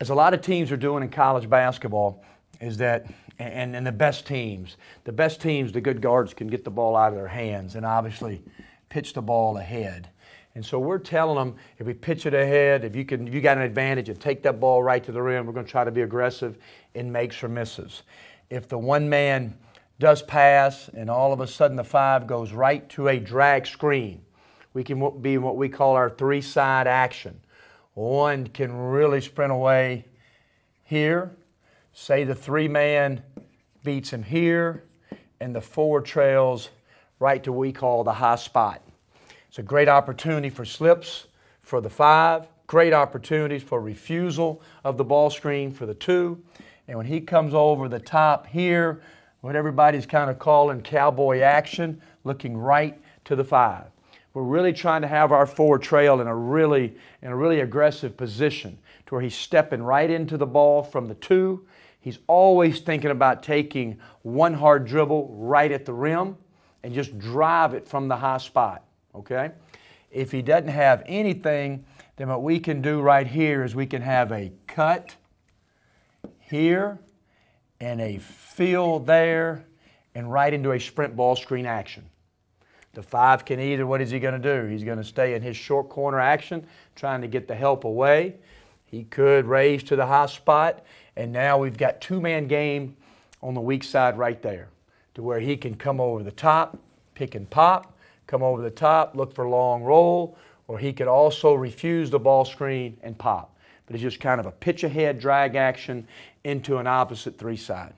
as a lot of teams are doing in college basketball, is that, and, and the best teams, the best teams, the good guards can get the ball out of their hands and obviously pitch the ball ahead. And so we're telling them if we pitch it ahead, if you can, if you got an advantage and take that ball right to the rim, we're going to try to be aggressive in makes or misses. If the one man does pass and all of a sudden the five goes right to a drag screen, we can be what we call our three side action. One can really sprint away here. Say the three man beats him here, and the four trails right to what we call the high spot. It's a great opportunity for slips for the five, great opportunities for refusal of the ball screen for the two. And when he comes over the top here, what everybody's kind of calling cowboy action, looking right to the five. We're really trying to have our forward trail in a really in a really aggressive position to where he's stepping right into the ball from the two. He's always thinking about taking one hard dribble right at the rim and just drive it from the high spot. Okay? If he doesn't have anything, then what we can do right here is we can have a cut here and a fill there and right into a sprint ball screen action. The five can either, what is he going to do? He's going to stay in his short corner action, trying to get the help away. He could raise to the high spot, and now we've got two man game on the weak side right there to where he can come over the top, pick and pop, come over the top, look for long roll, or he could also refuse the ball screen and pop. But it's just kind of a pitch ahead drag action into an opposite three side.